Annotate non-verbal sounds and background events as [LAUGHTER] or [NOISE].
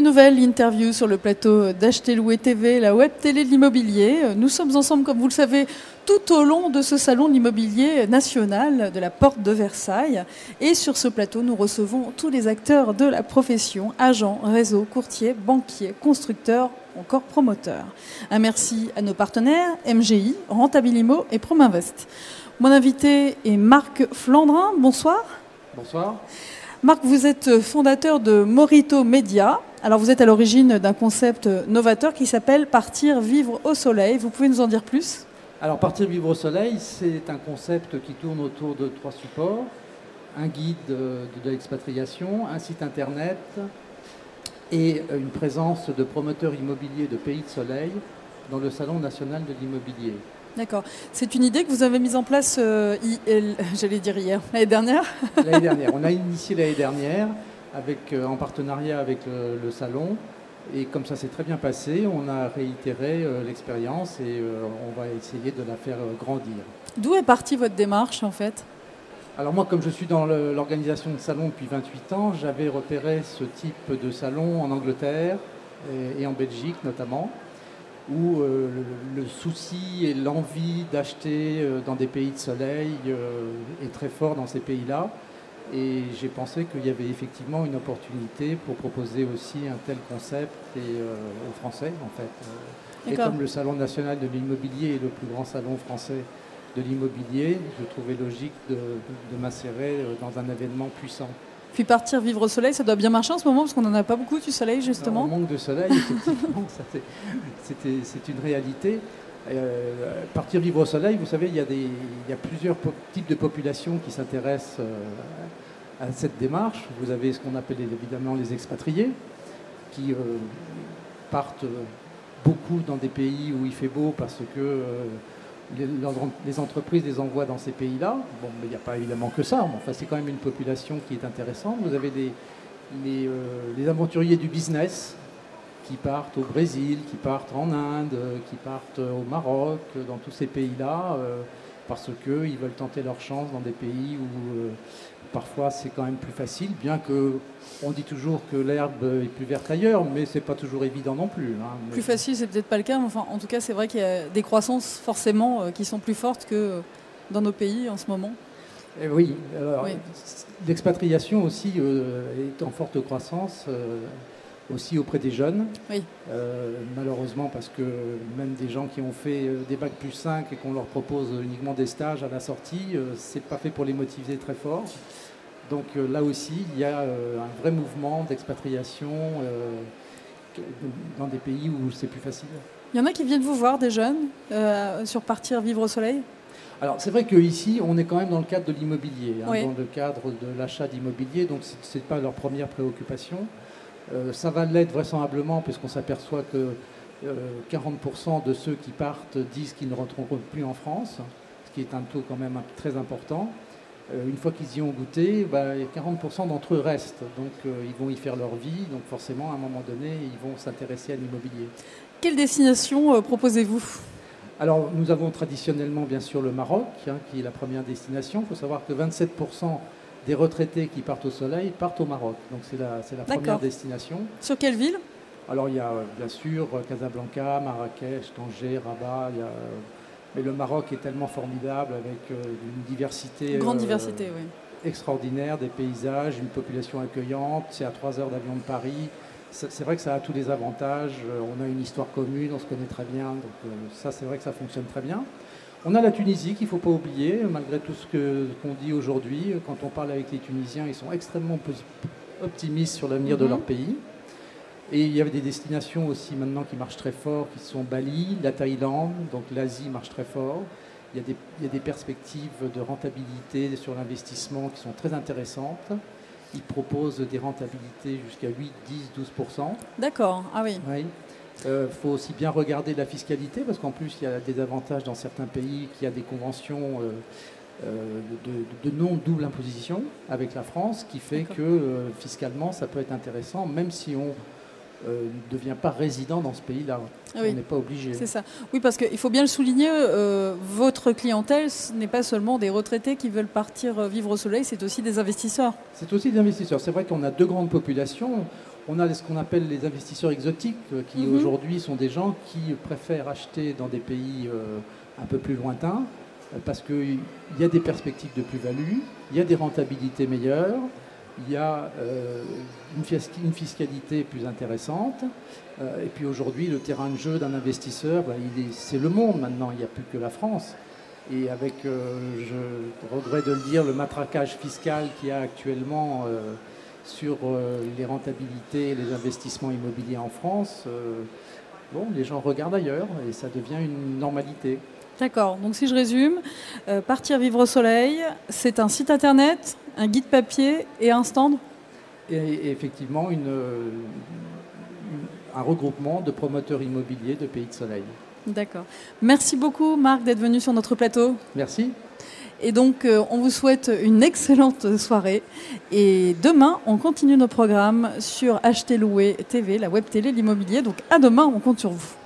nouvelle interview sur le plateau d'Acheter Louer TV, la web télé de l'immobilier. Nous sommes ensemble, comme vous le savez, tout au long de ce salon de l'immobilier national de la Porte de Versailles. Et sur ce plateau, nous recevons tous les acteurs de la profession, agents, réseaux, courtiers, banquiers, constructeurs, encore promoteurs. Un merci à nos partenaires, MGI, Rentabilimo et Prominvest. Mon invité est Marc Flandrin. Bonsoir. Bonsoir. Marc, vous êtes fondateur de Morito Media. Alors vous êtes à l'origine d'un concept novateur qui s'appelle Partir vivre au soleil. Vous pouvez nous en dire plus? Alors Partir vivre au soleil, c'est un concept qui tourne autour de trois supports. Un guide de, l'expatriation, un site internet et une présence de promoteurs immobiliers de pays de soleil dans le Salon national de l'immobilier. D'accord. C'est une idée que vous avez mise en place, euh, [LAUGHS] j'allais dire hier, l'année dernière [LAUGHS] L'année dernière. On a initié l'année dernière avec, euh, en partenariat avec le, salon. Et comme ça s'est très bien passé, on a réitéré euh, l'expérience et on va essayer de la faire grandir. D'où est partie votre démarche en fait? Alors moi, comme je suis dans l'organisation de salon depuis 28 ans, j'avais repéré ce type de salon en Angleterre et en Belgique notamment où euh, le, souci et l'envie d'acheter euh, dans des pays de soleil euh, est très fort dans ces pays-là. Et j'ai pensé qu'il y avait effectivement une opportunité pour proposer aussi un tel concept et, aux Français, en fait. Et comme le Salon national de l'immobilier est le plus grand salon français de l'immobilier, je trouvais logique de, de m'insérer dans un événement puissant. Puis partir vivre au soleil, ça doit bien marcher en ce moment parce qu'on n'en a pas beaucoup du soleil justement. manque de soleil, effectivement, [LAUGHS] c'est une réalité. Euh, partir vivre au soleil, vous savez, il y a, des, il y a plusieurs types de populations qui s'intéressent euh, à cette démarche. Vous avez ce qu'on appelle évidemment les expatriés, qui euh, partent beaucoup dans des pays où il fait beau parce que les, entreprises les envoient dans ces pays-là. Bon, mais il n'y a pas évidemment que ça. Enfin, c'est quand même une population qui est intéressante. Vous avez les, les, euh, aventuriers du business qui partent au Brésil, qui partent en Inde, qui partent au Maroc, dans tous ces pays-là, euh, parce qu'ils veulent tenter leur chance dans des pays où euh, parfois c'est quand même plus facile, bien que on dit toujours que l'herbe est plus verte ailleurs, mais c'est pas toujours évident non plus. Hein. Plus facile, c'est peut-être pas le cas, mais enfin, en tout cas, c'est vrai qu'il y a des croissances forcément euh, qui sont plus fortes que dans nos pays en ce moment. Et eh oui, l'expatriation aussi euh, est en forte croissance. Euh, aussi auprès des jeunes. Oui. malheureusement, parce que même des gens qui ont fait des bacs plus 5 et qu'on leur propose uniquement des stages à la sortie, c'est pas fait pour les motiver très fort. Donc euh, là aussi, il y a euh, un vrai mouvement d'expatriation euh, dans des pays où c'est plus facile. Il y en a qui viennent vous voir, des jeunes, sur partir vivre au soleil? Alors c'est vrai qu'ici, on est quand même dans le cadre de l'immobilier, hein, dans le cadre de l'achat d'immobilier, donc ce n'est pas leur première préoccupation. Ça va l'être vraisemblablement, puisqu'on s'aperçoit que 40% de ceux qui partent disent qu'ils ne rentreront plus en France, ce qui est un taux quand même très important. Euh, une fois qu'ils y ont goûté, 40% bah, d'entre eux restent. Donc euh, ils vont y faire leur vie. Donc forcément, à un moment donné, ils vont s'intéresser à l'immobilier. Quelle destination euh, proposez-vous? Alors nous avons traditionnellement bien sûr le Maroc, hein, qui est la première destination. Il faut savoir que 27% des retraités qui partent au soleil partent au Maroc. Donc c'est la, la première destination. Sur quelle ville? Alors il y a bien sûr Casablanca, Marrakech, Tanger, Rabat, il y a mais le Maroc est tellement formidable avec euh, une diversité, grande euh, diversité extraordinaire, des paysages, une population accueillante. C'est à 3 heures d'avion de Paris. C'est vrai que ça a tous les avantages. Euh, on a une histoire commune, on se connaît très bien. Donc ça, c'est vrai que ça fonctionne très bien. On a la Tunisie qu'il ne faut pas oublier, malgré tout ce qu'on dit aujourd'hui. Quand on parle avec les Tunisiens, ils sont extrêmement optimistes sur l'avenir de mhm. leur pays. Et il y avait des destinations aussi maintenant qui marchent très fort, qui sont Bali, la Thaïlande, donc l'Asie marche très fort. Il y, a des, il y a des perspectives de rentabilité sur l'investissement qui sont très intéressantes. Ils proposent des rentabilités jusqu'à 8, 10, 12% D'accord, ah oui. Il euh, faut aussi bien regarder la fiscalité, parce qu'en plus, il y a des avantages dans certains pays qui a des conventions euh, euh, de, de, non-double imposition avec la France, qui fait que fiscalement, ça peut être intéressant, même si on ne devient pas résident dans ce pays-là. Ah on n'est pas obligé. C'est ça. Oui, parce qu'il faut bien le souligner, euh, votre clientèle, ce n'est pas seulement des retraités qui veulent partir vivre au soleil, c'est aussi des investisseurs. C'est aussi des investisseurs. C'est vrai qu'on a deux grandes populations. On a ce qu'on appelle les investisseurs exotiques, qui Mhm. aujourd'hui sont des gens qui préfèrent acheter dans des pays euh, un peu plus lointains, euh, parce qu'il y a des perspectives de plus-value, il y a des rentabilités meilleures, il y a euh, une, fiscalité plus intéressante. Euh, et puis aujourd'hui, le terrain de jeu d'un investisseur, ben, c'est le monde maintenant, il n'y a plus que la France. Et avec, euh, je regrette de le dire, le matraquage fiscal qu'il y a actuellement euh, sur euh, les rentabilités et les investissements immobiliers en France, euh, bon, les gens regardent ailleurs et ça devient une normalité. D'accord. Donc si je résume, euh, Partir vivre au soleil, c'est un site internet, un guide papier et un stand? Et, et effectivement, une, une- un regroupement de promoteurs immobiliers de Pays de Soleil. D'accord. Merci beaucoup Marc d'être venu sur notre plateau. Merci. Et donc euh, on vous souhaite une excellente soirée. Et demain, on continue nos programmes sur Louer TV, la web télé, l'immobilier. Donc à demain, on compte sur vous.